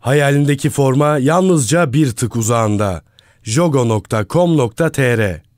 Hayalindeki forma yalnızca bir tık uzağında. jogo.com.tr